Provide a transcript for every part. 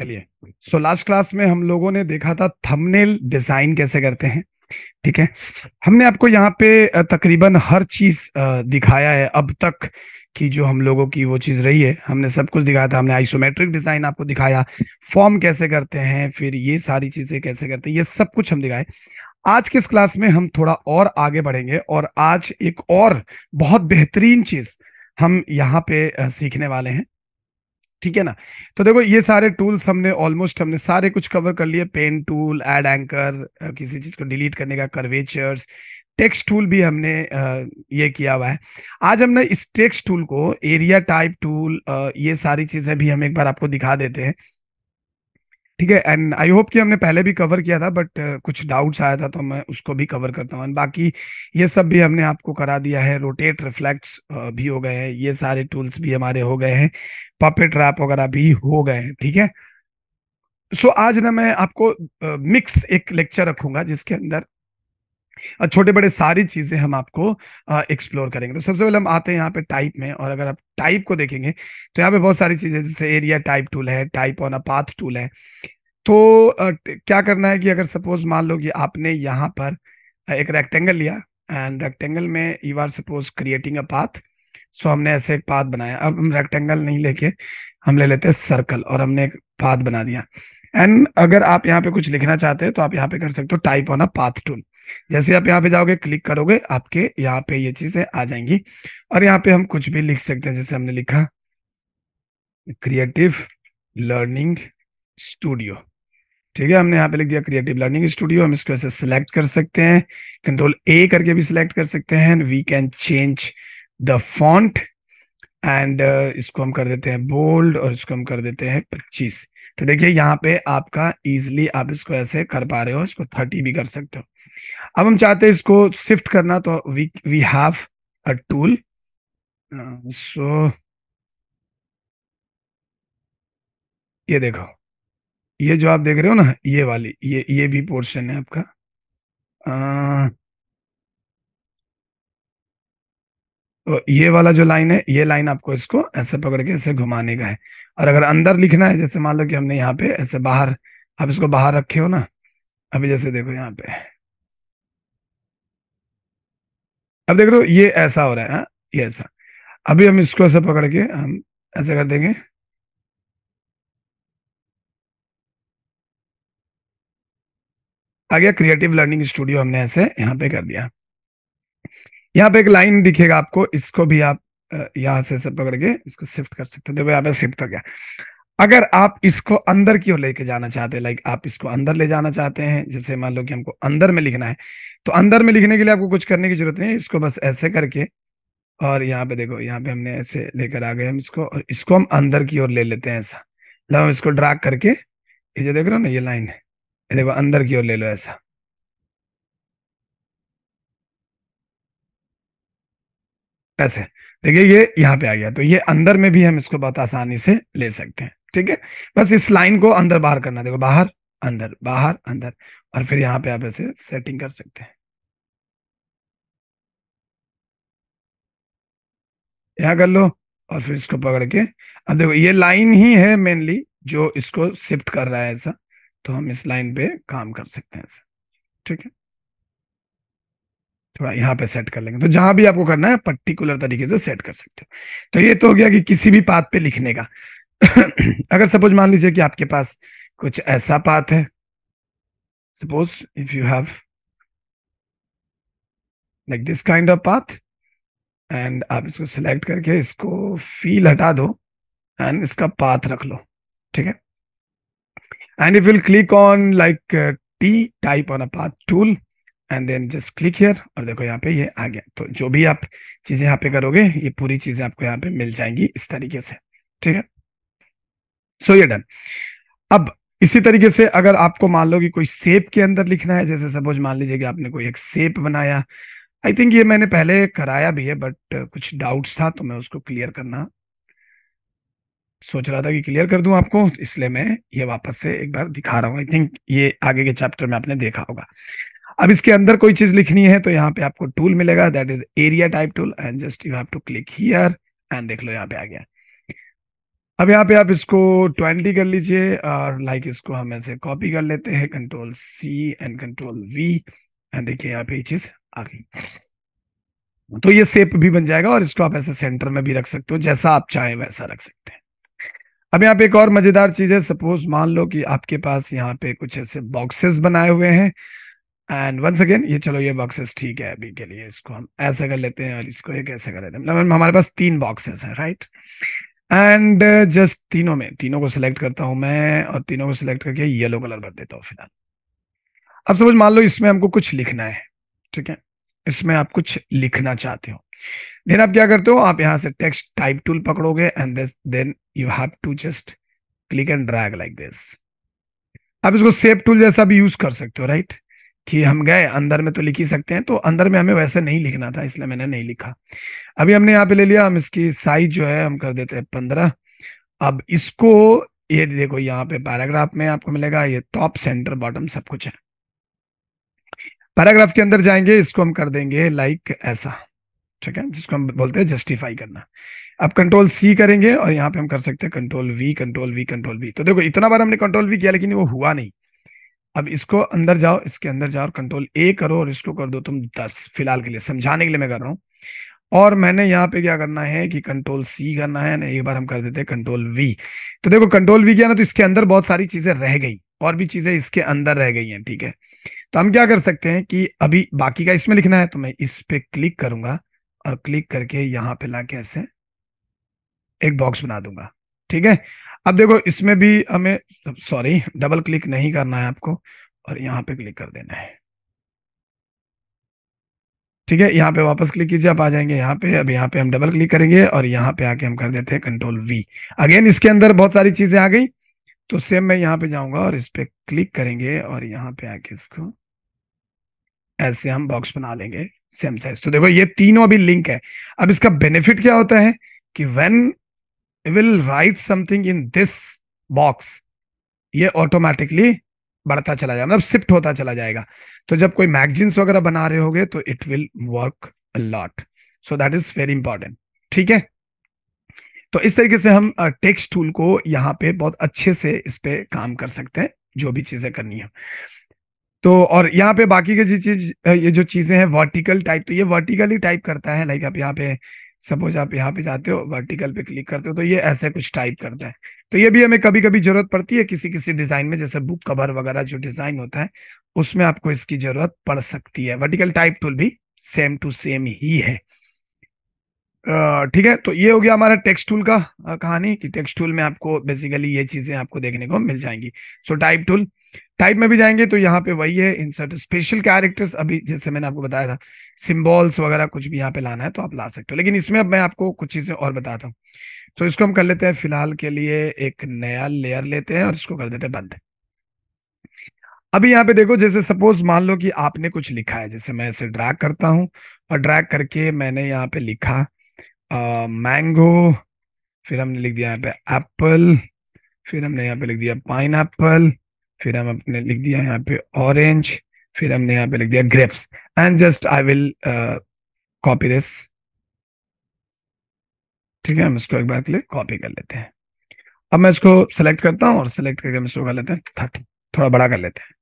चलिए so last class में हम लोगों ने देखा था थंबनेल डिज़ाइन कैसे करते हैं, ठीक है? हमने आपको यहाँ पे तकरीबन हर चीज़ दिखाया है अब तक की जो हम लोगों की वो चीज़ रही है। हमने सब कुछ दिखाया था, हमने आइसोमेट्रिक डिज़ाइन आपको दिखाया फॉर्म कैसे करते हैं, फिर ये सारी चीज़ें कैसे करते हैं, ये सब कुछ हम दिखाए। आज के इस क्लास में हम थोड़ा और आगे बढ़ेंगे और आज एक और बहुत बेहतरीन चीज़ हम यहाँ पे सीखने वाले हैं। ठीक है ना? तो देखो, ये सारे टूल्स हमने ऑलमोस्ट हमने सारे कुछ कवर कर लिए। पेन टूल एड एंकर किसी चीज़ को डिलीट करने का कर्वेचर्स टेक्स्ट टूल भी हमने ये किया हुआ है। आज हमने इस टेक्स्ट टूल को एरिया टाइप टूल ये सारी चीज़ें भी हम एक बार आपको दिखा देते हैं। ठीक है एंड आई होप कि हमने पहले भी कवर किया था बट कुछ डाउट्स आया था तो मैं उसको भी कवर करता हूँ। बाकी ये सब भी हमने आपको करा दिया है रोटेट रिफ्लेक्ट्स भी हो गए हैं। ये सारे टूल्स भी हमारे हो गए हैं पपेट रैप वगैरह भी हो गए हैं, ठीक है? सो आज ना मैं आपको मिक्स एक लेक्चर रखूँगा, जिसके अंदर अ, छोटे बड़े सारी चीज़ें हम आपको एक्सप्लोर करेंगे। तो सबसे पहले हम आते हैं यहाँ पे टाइप में और अगर आप टाइप को देखेंगे तो यहाँ पे बहुत सारी चीज़ें जैसे एरिया टाइप टूल है type on a path tool है। तो क्या करना है कि अगर सपोज़ मान लो कि आपने यहाँ पर एक रेक्टेंगल लिया एंड रेक्टेंगल में you are suppose creating a path so हमने ऐसे एक पाथ बनाया। अब हम रेक्टेंगल नहीं लेके हम ले लेते हैं सर्कल और हमने एक पाथ बना दिया। एंड अगर आप यहाँ पे कुछ लिखना चाहते हैं तो आप यहाँ पे कर सकते हो type on a path tool जैसे आप यहाँ पे जाओगे, क्लिक करोगे, आपके यहाँ पे ये चीज़ें आ जाएँगी। और यहाँ पे हम कुछ भी लिख सकते हैं, जैसे हमने लिखा क्रिएटिव लर्निंग स्टूडियो ठीक है, हमने यहाँ पे लिख दिया क्रिएटिव लर्निंग स्टूडियो हम इसको ऐसे सिलेक्ट कर सकते हैं कंट्रोल ए करके भी सिलेक्ट कर सकते हैं we can change the font and इसको हम कर देते हैं बोल्ड और इसको हम कर देते हैं पच्चीस। तो देखिए, यहाँ पे आपका इजिली आप इसको ऐसे कर पा रहे हो, इसको थर्टी भी कर सकते हो। अब हम चाहते हैं इसको शिफ्ट करना तो we we have a tool so ये देखो ये जो आप देख रहे हो ना ये वाली ये ये भी पोर्शन है आपका. अ, तो ये वाला जो लाइन है ये लाइन आपको इसको ऐसे पकड़ के ऐसे घुमाने का है. और अगर अंदर लिखना है जैसे मान लो कि हमने यहाँ पे ऐसे बाहर आप इसको बाहर रखे हो ना अभी जैसे देखो यहाँ पे. अब देख हो ये ऐसा हो रहा है हाँ? ये ऐसा। अभी हम इसको ऐसे पकड़ के हम ऐसे कर देंगे। आ गया क्रिएटिव लर्निंग स्टूडियो हमने ऐसे यहाँ पे कर दिया। यहाँ पे एक लाइन दिखेगा आपको, इसको भी आप यहाँ से ऐसे पकड़ के इसको शिफ्ट कर सकते हो। देखो यहाँ पे शिफ्ट हो गया। अगर आप इसको अंदर की ओर लेके जाना चाहते हैं लाइक आप इसको अंदर ले जाना चाहते हैं, जैसे मान लो कि हमको अंदर में लिखना है तो अंदर में लिखने के लिए आपको कुछ करने की ज़रूरत नहीं है, इसको बस ऐसे करके, और यहाँ पे देखो, यहाँ पे हमने ऐसे लेकर आ गए हम इसको, और इसको हम अंदर की ओर ले लेते हैं ऐसा। लो हम इसको ड्रैग करके, ये जो देख रहे हो ना, ये लाइन है, ये देखो, अंदर की ओर ले लो ऐसा। ऐसे, देखिए ये यहाँ पे आ गया तो ये अंदर में भी हम इसको बहुत आसानी से ले सकते हैं। ठीक है? बस इस लाइन को अंदर बाहर करना, देखो, बाहर, अंदर बाहर, अंदर, और फिर यहाँ पे आप ऐसे सेटिंग कर सकते हैं। यहाँ कर लो, और फिर इसको पकड़ के, अब देखो, ये लाइन ही है मेनली जो इसको शिफ्ट कर रहा है ऐसा तो हम इस लाइन पे काम कर सकते हैं ऐसा, ठीक है? थोड़ा यहाँ पे सेट कर लेंगे तो जहाँ भी आपको करना है पर्टिकुलर तरीके से सेट कर सकते हो। तो ये तो हो गया कि किसी भी पाथ पे लिखने का। अगर सपोज़ मान लीजिए कि आपके पास कुछ ऐसा पाथ है। Suppose if you have like this kind of path and आप इसको सिलेक्ट करके इसको फील हटा दो एंड इसका पाथ रख लो, ठीक है? And if will click on like T type on a path tool and then just click here और देखो यहाँ पे ये आ गया। तो जो भी आप चीज़ें यहाँ पे करोगे, ये पूरी चीज़ें आपको यहाँ पे मिल जाएँगी इस तरीके से, ठीक है? सो ये डन अब, इसी तरीके से अगर आपको मान लो कि कोई सेप के अंदर लिखना है, जैसे सपोज़ मान लीजिए कि आपने कोई एक सेप बनाया। आई थिंक ये मैंने पहले कराया भी है बट कुछ डाउट्स था तो मैं उसको क्लियर करना सोच रहा था कि क्लियर कर दूँ आपको, इसलिए मैं ये वापस से एक बार दिखा रहा हूँ। आई थिंक ये आगे के चैप्टर में आपने देखा होगा। अब इसके अंदर कोई चीज़ लिखनी है तो यहाँ पे आपको टूल मिलेगा that is area type tool and just you have to click here and देख लो यहाँ पे आ गया। अब यहाँ पे आप इसको ट्वेंटी कर लीजिए और लाइक इसको हम ऐसे कॉपी कर लेते हैं control C and control V and देखिए यहाँ पे चीज़ आ गई। तो ये सेप भी बन जाएगा और इसको आप ऐसे सेंटर में भी रख सकते हो, जैसा आप चाहें वैसा रख सकते हैं। अब यहाँ पे एक और मज़ेदार चीज़ है सपोज़ मान लो कि आपके पास यहाँ पे कुछ ऐसे बॉक्सेस बनाए हुए हैं। एंड वंस अगेन ये चलो ये बॉक्सेस ठीक है अभी के लिए, इसको हम ऐसे कर लेते हैं और इसको एक ऐसे कर लेते हैं। मतलब हमारे पास तीन बॉक्सेस हैं राइट एंड जस्ट तीनों में, तीनों को सिलेक्ट करता हूँ मैं और तीनों को सिलेक्ट करके येलो कलर भर देता हूँ फ़िलहाल। अब सपोज़ मान लो इसमें हमको कुछ लिखना है, ठीक है? इसमें आप कुछ लिखना चाहते हो। देन आप क्या करते हो? आप यहाँ से text type tool पकड़ोगे and then you have to just click and drag like this आप इसको सेव टूल जैसा भी यूज़ कर सकते हो राइट कि हम गए, अंदर में तो लिख ही सकते हैं तो अंदर में हमें वैसे नहीं लिखना था, इसलिए मैंने नहीं लिखा। अभी हमने यहाँ पे ले लिया, हम इसकी साइज़ जो है, हम कर देते हैं पंद्रह। अब इसको, ये देखो यहाँ पे पैराग्राफ में आपको मिलेगा, ये टॉप सेंटर बॉटम सब कुछ है। पैराग्राफ के अंदर जाएँगे, इसको हम कर देंगे लाइक ऐसा, ठीक है? जिसको हम बोलते हैं जस्टिफाई करना। अब कंट्रोल सी करेंगे और यहाँ पे हम कर सकते हैं control V control V control V तो देखो, इतना बार हमने कंट्रोल वी किया, लेकिन वो हुआ नहीं। अब इसको अंदर जाओ, इसके अंदर जाओ कंट्रोल ए करो और इसको कर दो तुम दस फ़िलहाल के लिए, समझाने के लिए मैं कर रहा हूँ। और मैंने यहाँ पे क्या करना है कि कंट्रोल सी करना है ना एक बार हम कर देते हैं कंट्रोल वी तो देखो कंट्रोल वी किया ना तो इसके अंदर बहुत सारी चीज़ें रह गई, और भी चीज़ें इसके अंदर रह गई हैं, ठीक है? तो हम क्या कर सकते हैं कि अभी बाकी का इसमें लिखना है तो मैं इस पे क्लिक करूँगा और क्लिक करके यहाँ पे लाके ऐसे एक बॉक्स बना दूँगा, ठीक है? अब देखो, इसमें भी हमें सॉरी डबल क्लिक नहीं करना है आपको, और यहाँ पे क्लिक कर देना है। ठीक है, यहाँ पे वापस क्लिक कीजिए, आप आ जाएँगे यहाँ पे। अब यहाँ पे हम डबल क्लिक करेंगे, और यहाँ पे आके हम कर देते हैं कंट्रोल वी अगेन इसके अंदर बहुत सारी चीज़ें आ गई तो सेम मैं यहाँ पे जाऊँगा, और इस पे क्लिक करेंगे, और यहाँ पे आके इसको ऐसे हम बॉक्स बना लेंगे सेम साइज़ तो देखो, ये तीनों अभी लिंक है। अब इसका बेनिफिट क्या होता है कि when will write something in this box ये ऑटोमेटिकली बढ़ता चला जाएगा मतलब शिफ्ट होता चला जाएगा। तो जब कोई मैगजीन्स वगैरह बना रहे होगे तो it will work lot so that is very important ठीक है? तो इस तरीके से हम टेक्स्ट टूल को यहाँ पे बहुत अच्छे से इस पे काम कर सकते हैं, जो भी चीज़ें करनी है। तो और यहाँ पे बाकी के चीज़ ये जो चीज़ें हैं वर्टिकल टाइप तो ये वर्टिकली टाइप करता है लाइक आप यहाँ पे सपोज़ आप यहाँ पे जाते हो वर्टिकल पे क्लिक करते हो तो ये ऐसे कुछ टाइप करता है। तो ये भी हमें कभी कभी ज़रूरत पड़ती है किसी किसी डिज़ाइन में, जैसे बुक कवर वगैरह जो डिज़ाइन होता है, उसमें आपको इसकी ज़रूरत पड़ सकती है। वर्टिकल टाइप टूल भी सेम टू सेम ही है। ठीक है तो ये हो गया हमारा टेक्स्ट टूल का कहानी कि टेक्स्ट टूल में आपको बेसिकली ये चीज़ें आपको देखने को मिल जाएँगी। सो टाइप टूल टाइप में भी जाएँगे तो यहाँ पे वही है इंसर्ट स्पेशल कैरेक्टर्स अभी जैसे मैंने आपको बताया था सिंबल्स वगैरह कुछ भी यहाँ पे लाना है तो आप ला सकते हो। लेकिन इसमें अब मैं आपको कुछ चीज़ें और बताता हूँ। तो इसको हम कर लेते हैं फ़िलहाल के लिए एक नया लेयर लेते हैं और इसको कर देते हैं बंद। अभी यहाँ पे देखो, जैसे सपोज़ मान लो कि आपने कुछ लिखा है, जैसे मैं इसे ड्रैग करता हूँ और ड्रैग करके मैंने यहाँ पे लिखा मैंगो फिर हमने लिख दिया यहाँ पे एप्पल फिर हमने यहाँ पे लिख दिया पाइन एप्पल फिर हम अपने लिख दिया यहाँ पे ऑरेंज फिर हमने यहाँ पे लिख दिया grapes and just I will copy this ठीक है, हम इसको एक बार के लिए कॉपी कर लेते हैं। अब मैं इसको सेलेक्ट करता हूँ और सेलेक्ट करके हम इसको कर लेते हैं थर्टी थोड़ा बड़ा कर लेते हैं।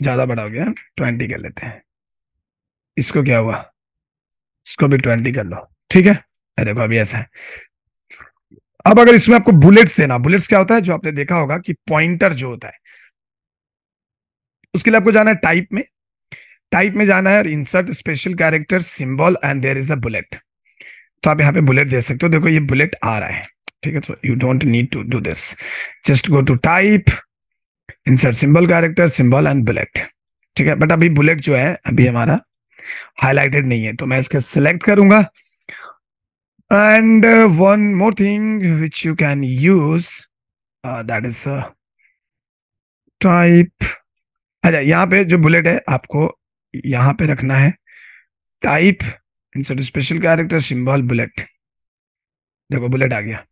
ज़्यादा बड़ा हो गया ट्वेंटी कर लेते हैं। इसको क्या हुआ? इसको भी ट्वेंटी कर लो। ठीक है? अरे देखो अभी ऐसा है। अब अगर इसमें आपको बुलेट्स देना बुलेट्स क्या होता है? जो आपने देखा होगा कि पॉइंटर जो होता है। उसके लिए आपको जाना है टाइप में। टाइप में जाना है और insert special character symbol and there is a bullet तो आप यहाँ पे बुलेट दे सकते हो। देखो, ये बुलेट आ रहा है। ठीक है तो you don't need to do this just go to type insert symbol character symbol and bullet ठीक है बट अभी बुलेट जो है, अभी हमारा हाईलाइटेड नहीं है। तो मैं इसके सिलेक्ट करूँगा। And uh, one more thing which you can use uh, that is uh, type अच्छा यहाँ पे जो बुलेट है आपको यहाँ पे रखना है। Type insert special character symbol bullet देखो बुलेट आ गया।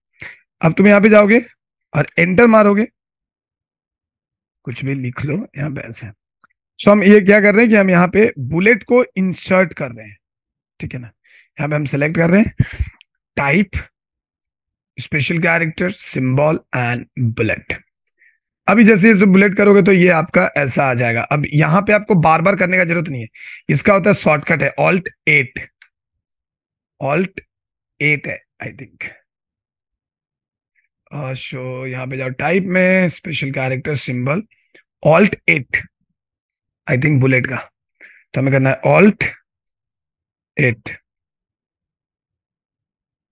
अब तुम यहाँ पे जाओगे और एंटर मारोगे। कुछ भी लिख लो यहाँ पे ऐसे। सो हम ये क्या कर रहे हैं कि हम यहाँ पे बुलेट को इंसर्ट कर रहे हैं। ठीक है ना? यहाँ पे हम सेलेक्ट कर रहे हैं। Type special character symbol and bullet अभी जैसे इसे बुलेट करोगे तो ये आपका ऐसा आ जाएगा। अब यहाँ पे आपको बार बार करने का ज़रूरत नहीं है। इसका होता है शॉर्टकट है। ऑल्ट एट ऑल्ट एट है आई थिंक शो यहाँ पे जाओ टाइप में special character symbol alt eight I think bullet का। तो हमें करना है ऑल्ट एट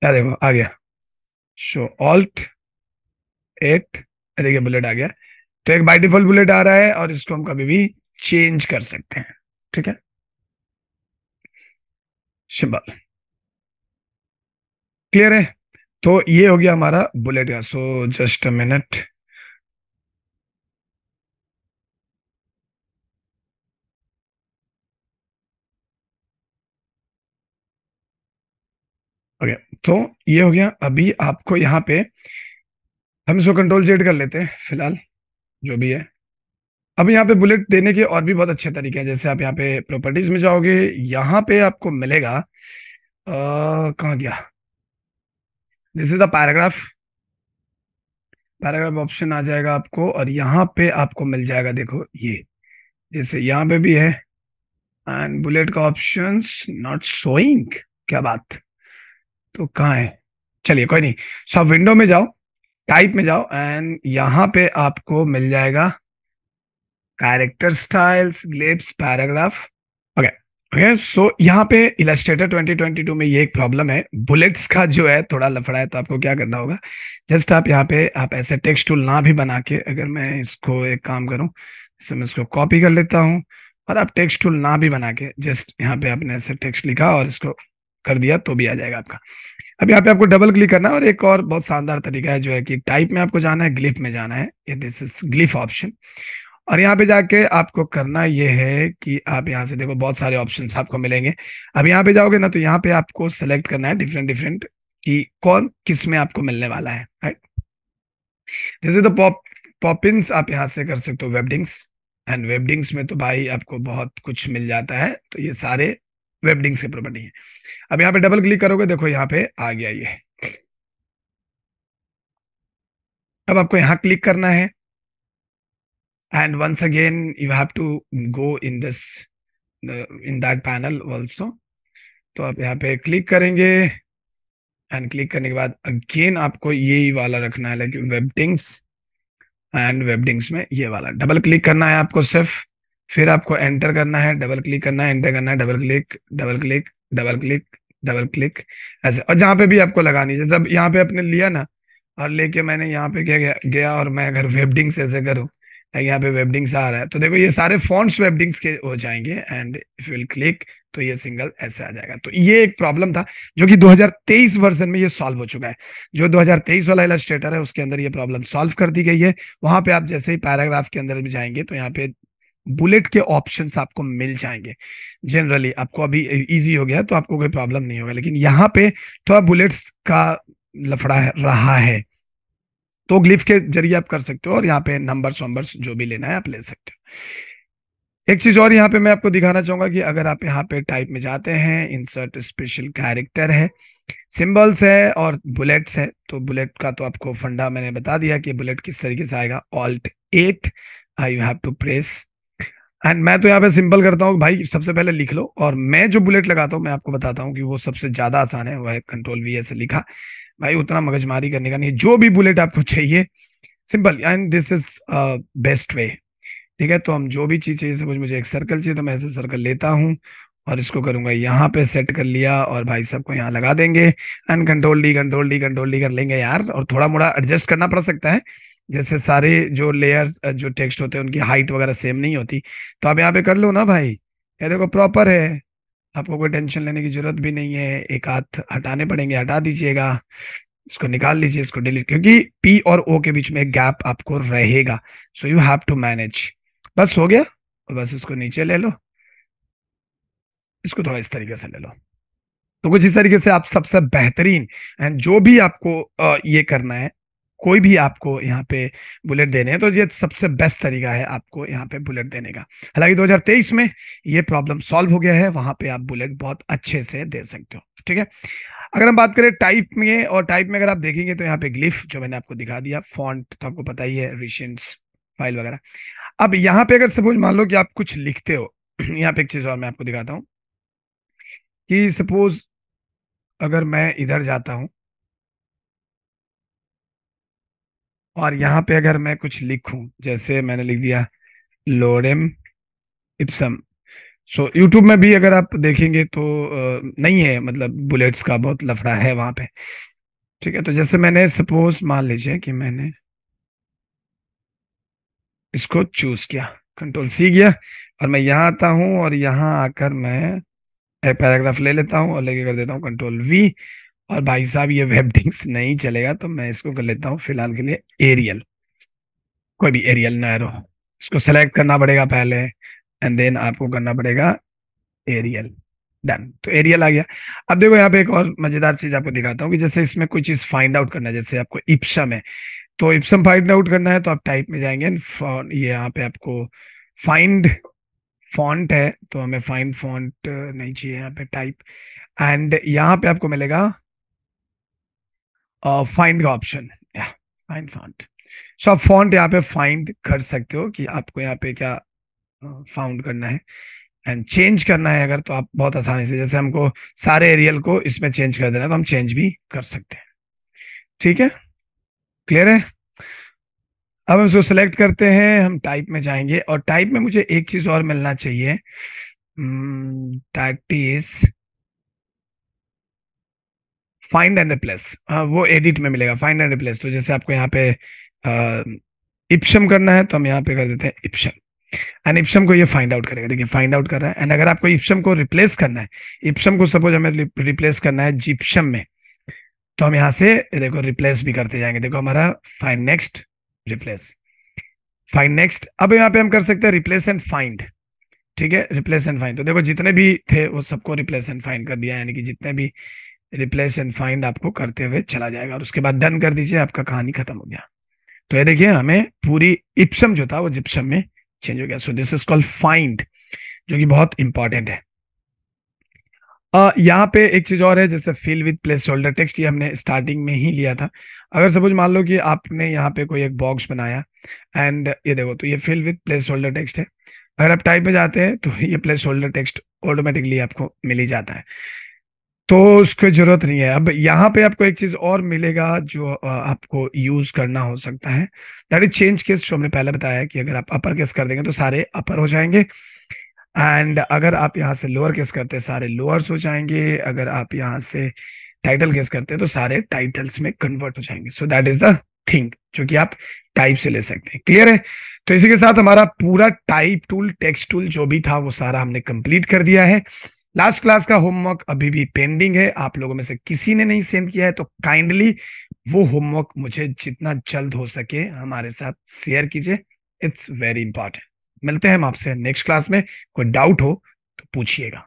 क्या देखो, आ गया। शो ऑल्ट एट देखिए बुलेट आ गया। तो एक बाई डिफ़ॉल्ट बुलेट आ रहा है और इसको हम कभी भी चेंज कर सकते हैं, ठीक है? सिंबल क्लियर है? तो ये हो गया हमारा बुलेट का। So just a minute okay तो ये हो गया, अभी आपको यहाँ पे हम इसको कंट्रोल जेड कर लेते हैं, फ़िलहाल, जो भी है। अब यहाँ पे बुलेट देने के और भी बहुत अच्छे तरीके हैं, जैसे आप यहाँ पे प्रॉपर्टीज़ में जाओगे, यहाँ पे आपको मिलेगा कहाँ गया? This is the paragraph paragraph option आ जाएगा आपको और यहाँ पे आपको मिल जाएगा, देखो, ये। जैसे यहाँ पे भी है एंड बुलेट का ऑप्शन नॉट शोइंग क्या बात। तो कहाँ है? चलिए, कोई नहीं। सो आप विंडो में जाओ टाइप में जाओ एंड यहाँ पे आपको मिल जाएगा character styles glyphs paragraph okay okay so यहाँ पे इलस्ट्रेटर 2022 में ये एक प्रॉब्लम है। बुलेट्स का जो है, थोड़ा लफड़ा है तो आपको क्या करना होगा? जस्ट आप यहाँ पे, आप ऐसे टेक्स्ट टूल ना भी बना के अगर मैं इसको एक काम करूँ, जैसे मैं इसको कॉपी कर लेता हूँ, और आप टेक्स्ट टूल ना भी बना के जस्ट यहाँ पे आपने ऐसे टेक्स्ट लिखा और इसको कर दिया तो भी आ जाएगा आपका। अब यहाँ पे आपको डबल क्लिक करना है और एक और बहुत शानदार तरीका है जो है कि टाइप में आपको जाना है ग्लिफ में जाना है। ये दिस इज़ ग्लिफ ऑप्शन और यहाँ पे जाके आपको करना ये है कि आप यहाँ से देखो बहुत सारे ऑप्शंस आपको मिलेंगे। अब यहाँ पे जाओगे ना तो यहाँ पे आपको सेलेक्ट करना है डिफरेंट डिफरेंट कि कौन किसमें आपको मिलने वाला है राइट जैसे तो पॉप पॉपिंस आप यहाँ से कर सकते हो वेबडिंग्स एंड वेबडिंग्स में तो भाई आपको बहुत कुछ मिल जाता है। तो ये सारे वेबडिंग्स की प्रॉपर्टी है। अब यहाँ पे डबल क्लिक करोगे, देखो यहाँ पे आ गया ये। अब आपको यहाँ क्लिक करना है। And once again you have to go in this in that panel also तो आप यहाँ पे क्लिक करेंगे। एंड क्लिक करने के बाद अगेन आपको ये वाला रखना है लाइक वेबडिंग्स एंड वेबडिंग्स में ये वाला। डबल क्लिक करना है आपको सिर्फ़। फिर आपको एंटर करना है डबल क्लिक करना है एंटर करना है double click double click double click double click ऐसे। और जहाँ पे भी आपको लगानी है जैसे अब यहाँ पे आपने लिया ना और लेके मैंने यहाँ पे क्या गया, गया और मैं अगर वेबडिंग से ऐसे करूँ यहाँ पे वेबडिंग्स आ रहा है तो देखो ये सारे फॉन्ट्स वेबडिंग्स के हो जाएँगे एंड इफ़ विल क्लिक तो ये सिंगल ऐसे आ जाएगा। तो ये एक प्रॉब्लम था जो कि 2023 वर्जन में ये सॉल्व हो चुका है। जो 2023 वाला इलास्ट्रेटर है उसके अंदर ये प्रॉब्लम सॉल्व कर दी गई है। वहाँ पे आप जैसे ही पैराग्राफ के अंदर भी जाएँगे तो यहाँ पे बुलेट के ऑप्शंस आपको मिल जाएँगे। जनरली आपको अभी इजी हो गया तो आपको कोई प्रॉब्लम नहीं होगा, लेकिन यहाँ पे थोड़ा बुलेट्स का लफड़ा रहा है। तो ग्लिफ के ज़रिए आप कर सकते हो और यहाँ पे नंबर्स वंबर्स जो भी लेना है आप ले सकते हो। एक चीज़ और यहाँ पे मैं आपको दिखाना चाहूँगा कि अगर आप यहाँ पे टाइप में जाते हैं इंसर्ट स्पेशल कैरेक्टर है सिंबल्स है और बुलेट्स है तो बुलेट का तो आपको फंडा मैंने बता दिया कि बुलेट किस तरीके से आएगा। Alt eight I you have to press and मैं तो यहाँ पे सिंपल करता हूँ भाई सबसे पहले लिख लो और मैं जो बुलेट लगाता हूँ, मैं आपको बताता हूँ कि वो सबसे ज़्यादा आसान है। वो है कंट्रोल वी ऐसे लिखा। भाई उतना मगजमारी करने का नहीं जो भी बुलेट आपको चाहिए simple and this is best way ठीक है? तो हम जो भी चीज़ चाहिए सपोज़ मुझे एक सर्कल चाहिए तो मैं ऐसे सर्कल लेता हूँ और इसको करूँगा यहाँ पे सेट कर लिया और भाई सबको यहाँ लगा देंगे। And control D control D control D कर लेंगे यार। और थोड़ा मोड़ा एडजस्ट करना पड़ सकता है। जैसे सारे जो लेयर्स जो टेक्स्ट होते हैं, उनकी हाइट वगैरह सेम नहीं होती। तो आप यहाँ पे कर लो ना भाई। ये देखो प्रॉपर है। आपको कोई टेंशन लेने की ज़रूरत भी नहीं है। एक हाथ हटाने पड़ेंगे, हटा दीजिएगा। इसको निकाल लीजिए, इसको डिलीट क्योंकि पी और ओ के बीच में एक गैप आपको रहेगा। So you have to manage बस हो गया? बस इसको नीचे ले लो। इसको थोड़ा इस तरीके से ले लो। तो कुछ इस तरीके से आप सबसे बेहतरीन एंड जो भी आपको ये करना है कोई भी आपको यहाँ पे बुलेट देने हैं तो ये सबसे बेस्ट तरीका है आपको यहाँ पे बुलेट देने का। हालाँकि 2023 में ये प्रॉब्लम सॉल्व हो गया है, वहाँ पे आप बुलेट बहुत अच्छे से दे सकते हो, ठीक है? अगर हम बात करें टाइप में, और टाइप में अगर आप देखेंगे तो यहाँ पे ग्लिफ जो मैंने आपको दिखा दिया फॉन्ट तो आपको पता ही है रिसेंट फ़ाइल वगैरह। अब यहाँ पे अगर सपोज़ मान लो कि आप कुछ लिखते हो, यहाँ पे एक चीज़ और मैं आपको दिखाता हूँ, कि सपोज़ अगर मैं इधर जाता हूँ और यहाँ पे अगर मैं कुछ लिखूं जैसे मैंने लिख दिया lorem ipsum. So so, YouTube में भी अगर आप देखेंगे तो नहीं है मतलब बुलेट्स का बहुत लफड़ा है वहाँ पे। ठीक है तो जैसे मैंने सपोज़ मान लीजिए कि मैंने इसको चूज़ किया। कंट्रोल सी किया और मैं यहाँ आता हूँ और यहाँ आकर मैं एक पैराग्राफ ले लेता हूँ और लेके कर देता हूँ कंट्रोल वी और भाई साहब, ये वेब वेबडिंग्स नहीं चलेगा तो मैं इसको कर लेता हूँ फ़िलहाल के लिए एरियल कोई भी एरियल ना एरो इसको सेलेक्ट करना पड़ेगा पहले एंड देन आपको करना पड़ेगा एरियल डन तो एरियल आ गया। अब देखो यहाँ पे एक और मज़ेदार चीज़ आपको दिखाता हूँ कि जैसे इसमें कोई चीज़ फाइंड आउट करना है, जैसे आपको इप्सम है। तो इप्सम फाइंड आउट करना है तो आप टाइप में जाएँगे ये यहाँ पे आपको फाइंड फॉन्ट है तो हमें फाइंड फॉन्ट नहीं चाहिए यहाँ पे टाइप एंड यहाँ पे आपको मिलेगा फाइंड का ऑप्शन फाइंड फॉन्ट सो आप फॉन्ट यहाँ पे फाइंड कर सकते हो कि आपको यहाँ पे क्या फाउंड करना है एंड चेंज करना है अगर तो आप बहुत आसानी से, जैसे हमको सारे एरियल को इसमें चेंज कर देना है तो हम चेंज भी कर सकते हैं। ठीक है? क्लियर है? अब हम इसको सिलेक्ट करते हैं, हम टाइप में जाएँगे और टाइप में मुझे एक चीज़ और मिलना चाहिए। That is find and replace वो एडिट में मिलेगा फाइंड एंड रिप्लेस तो जैसे आपको यहाँ पे इप्शम करना है तो हम यहाँ पे कर देते हैं इप्शम एंड इप्सम को ये फाइंड आउट करेगा। देखिए फाइंड आउट कर रहा है। एंड अगर आपको इप्सम को रिप्लेस करना है इप्सम को सपोज़ हमें रिप्लेस करना है जिप्सम में तो हम यहाँ से देखो रिप्लेस भी करते जाएँगे। देखो हमारा find next replace find next अब यहाँ पे हम कर सकते हैं रिप्लेस एंड फाइंड ठीक है? रिप्लेस एंड फाइंड तो देखो, जितने भी थे, वो सबको रिप्लेस एंड फाइंड कर दिया यानी कि जितने भी रिप्लेस एंड फाइंड आपको करते हुए चला जाएगा। और उसके बाद डन कर दीजिए आपका कहानी खत्म हो गया। तो ये देखिए हमें पूरी इप्सम जो था वो जिप्सम में चेंज हो गया। So this is called find जो कि बहुत इंपॉर्टेंट है। uh, यहाँ पे एक चीज़ और है जैसे fill with placeholder text ये हमने स्टार्टिंग में ही लिया था। अगर सपोज़ मान लो कि आपने यहाँ पे कोई एक बॉक्स बनाया एंड ये देखो तो ये fill with placeholder text है। अगर आप टाइप में जाते हैं तो ये प्लेस होल्डर टेक्स्ट ऑटोमेटिकली आपको मिल ही जाता है। तो उसको ज़रूरत नहीं है। अब यहाँ पे आपको एक चीज़ और मिलेगा जो आपको यूज़ करना हो सकता है। दैट इज़ चेंज केस जो हमने पहले बताया कि अगर आप अपर केस कर देंगे तो सारे अपर हो जाएँगे। एंड अगर आप यहाँ से लोअर केस करते हैं, सारे लोअर्स हो जाएँगे। अगर आप यहाँ से टाइटल केस करते हैं तो सारे टाइटल्स में कन्वर्ट हो जाएँगे। So that is the thing जो कि आप टाइप से ले सकते हैं। क्लियर है? तो इसी के साथ हमारा पूरा टाइप टूल टेक्स्ट टूल जो भी था, वो सारा हमने कंप्लीट कर दिया है। लास्ट क्लास का होमवर्क अभी भी पेंडिंग है। आप लोगों में से किसी ने नहीं सेंड किया है तो काइंडली वो होमवर्क मुझे जितना जल्द हो सके हमारे साथ शेयर कीजिए। इट्स वेरी इंपॉर्टेंट मिलते हैं हम आपसे नेक्स्ट क्लास में। कोई डाउट हो तो पूछिएगा।